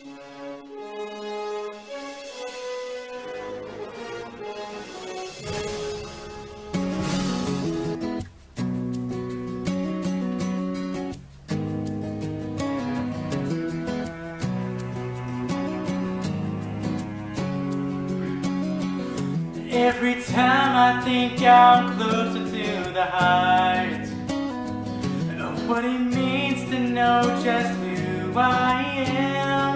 Every time I think I'm closer to the heights Of what it means to know just who I am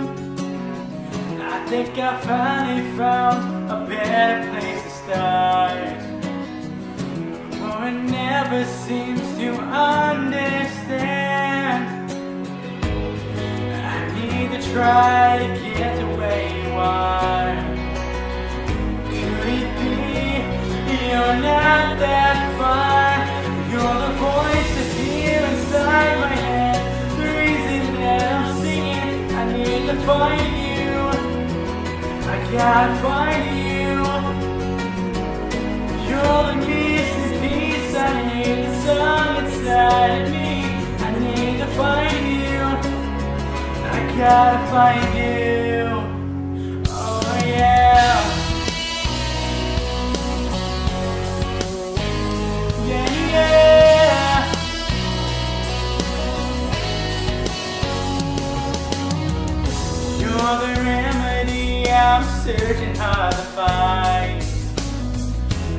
I think I finally found a better place to start For it never seems to understand I need to try to get to where you are could it be you're not that far? You're the voice that's here inside my head. The reason that I'm singing, I need to find you. Find you. You're the missing piece. I need the inside of me. I need to find you. I gotta find you. Oh yeah. Yeah, yeah. You're the I'm searching hard to find.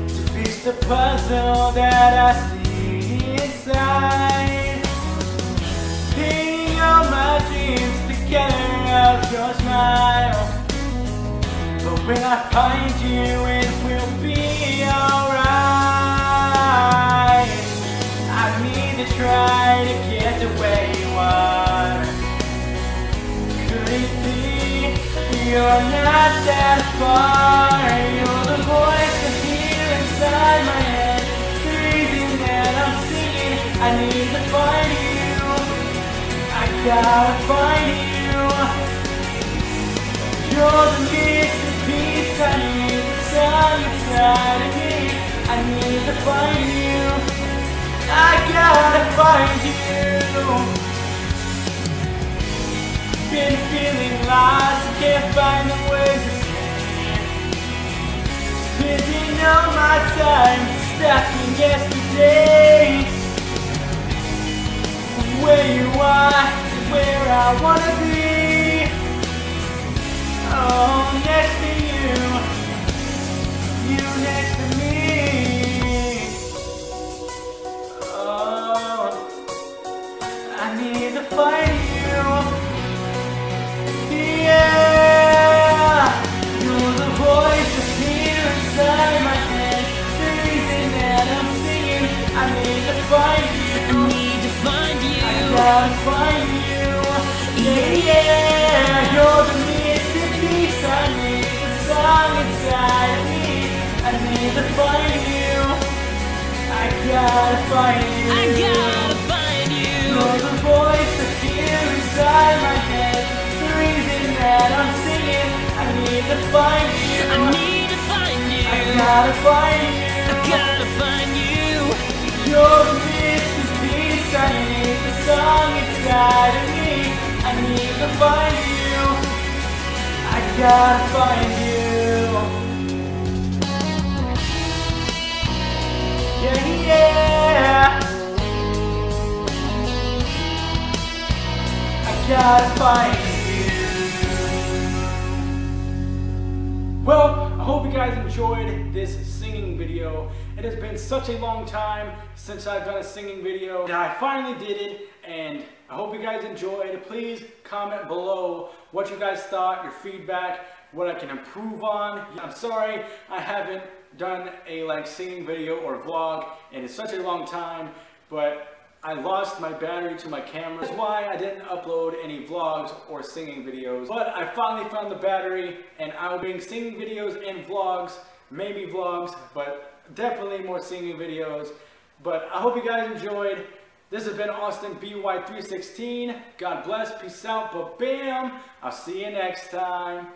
To fix the puzzle that I see inside. Painting all my dreams together of your smile. But when I find you it will be alright. I need to try to get to you're not that far. You're the voice that's here inside my head. The reason that I'm singing I need to find you. I gotta find you. You're the missing piece I need. The song inside of me. I need to find you. I gotta find you. Been feeling lost Can't find the ways to say Spending all my time Stuck in yesterday. Where you are where I wanna be. Oh, need to find you. I need to find you. I gotta find you. Yeah, yeah, you're the missing piece. I need the song inside of me. I need to find you. I gotta find you. I gotta find you. You're the voice that's here inside my head. The reason that I'm singing, I need to find you. I need to find you. I gotta find you. I gotta find you. You're the missing piece. I need the song inside of me. I need to find you. I gotta find you. Yeah, yeah. I gotta find you. Well, I hope you guys enjoyed this singing video. It has been such a long time since I've done a singing video. And I finally did it, and I hope you guys enjoyed. Please comment below what you guys thought, your feedback, what I can improve on. I'm sorry I haven't done a like singing video or vlog in such a long time, but I lost my battery to my camera. That's why I didn't upload any vlogs or singing videos. But I finally found the battery and I'll be singing videos and vlogs, maybe vlogs, but definitely more singing videos. But I hope you guys enjoyed. This has been Austin BY316. God bless, peace out, but bam! I'll see you next time.